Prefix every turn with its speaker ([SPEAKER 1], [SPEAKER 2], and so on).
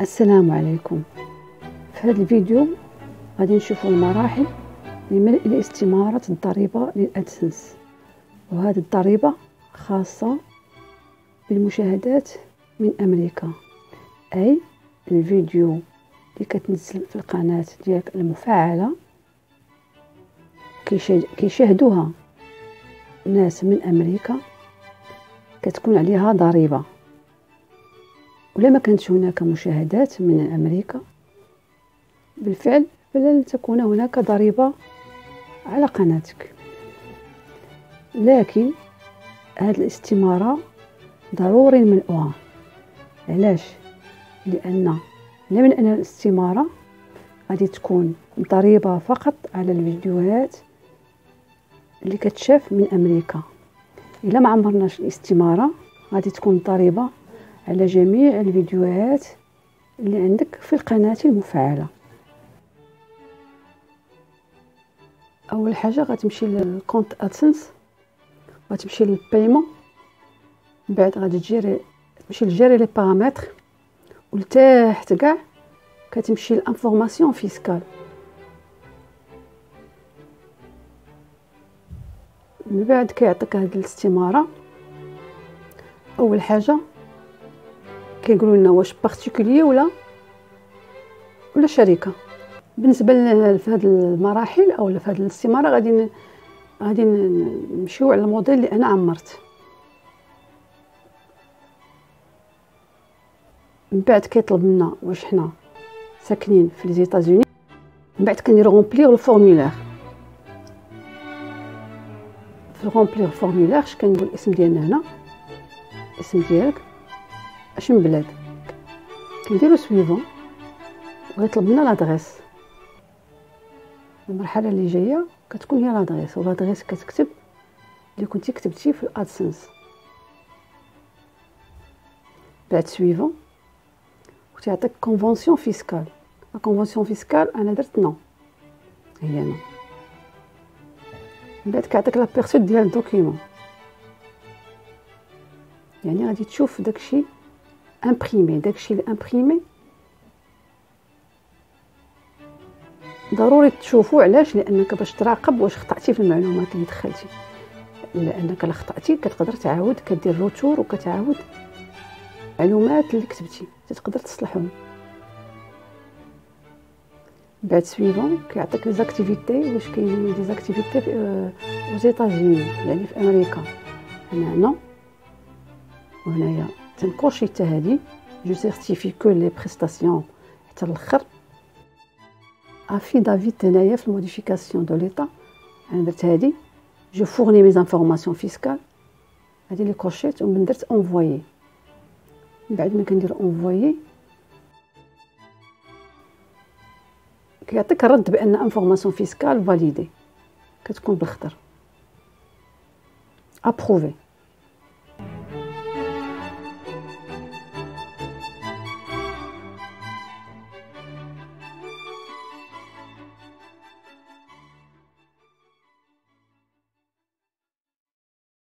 [SPEAKER 1] السلام عليكم. في هذا الفيديو غادي نشوفوا المراحل لملء الاستمارة الضريبة للأدسنس. وهذه الضريبة خاصة بالمشاهدات من أمريكا. أي الفيديو اللي كتنزل في القناة ديالك المفعلة كيشاهدوها ناس من أمريكا كتكون عليها ضريبة. ولا ما كانت هناك مشاهدات من أمريكا بالفعل فلن تكون هناك ضريبة على قناتك. لكن هذه الاستمارة ضروري نملؤها علاش؟ لأن من أن الاستمارة غادي تكون ضريبة فقط على الفيديوهات اللي كتشاف من أمريكا. إلا ما عمرناش الاستمارة غادي تكون ضريبة على جميع الفيديوهات اللي عندك في القناة المفعلة. أول حاجة غتمشي لل compte أدسنس غتمشي لل paiement من بعد غادي تجيري تمشي ل gérer les paramètres ولتحت كاع كتمشي ل informations fiscales. من بعد كيعطيك هاد الاستمارة. أول حاجة كيقولوا لنا واش particulier ولا ولا شركة. بالنسبة لهاد المراحل أو في هاد الاستمارة غادي غادي نمشيو على الموديل اللي أنا عمرت. من بعد كيطلب منا واش حنا ساكنين في les États-Unis من بعد كنديرو remplir ال formulaire في remplir ال formulaire كنقول الاسم ديالنا هنا؟ الاسم ديالك؟ اش من بلاد؟ كنديرو suivant ويطلب منا l'adresse المرحلة اللي جاية كتكون هي l'adresse و l'adresse كتكتب اللي كنتي كتبتي في الادسنس بعد suivant وتعطيك convention fiscale la convention fiscale أنا درت non هي non من بعد كيعطيك l'aperçu ديال ال document يعني غادي تشوف داكشي imprimer داكشي اللي imprimer ضروري تشوفوا علاش لأنك باش تراقب واش خطأتي في المعلومات اللي دخلتي. لأنك الا خطأتي كتقدر تعاود كدير retour وكتعاود معلومات اللي كتبتي. تقدر تصلحهم. بعد suivant كيعطيك les activités واش كاينين les activités في aux États-Unis يعني في أمريكا. هنا non وهنايا تنكوشي حتى هادي جو سيرتيفي كو لي بريستاسيون حتى الاخر affidavit هنايا في الموديفيكاسيون دو ليتا انا درت هادي جو فورني مي انفورماسيون فيسكال هادي لي كوشيت ومن درت اونفويي من بعد ما كندير اونفويي كيعطيك الرد بان انفورماسيون فيسكال فاليدي كتكون بالخضر ابروفي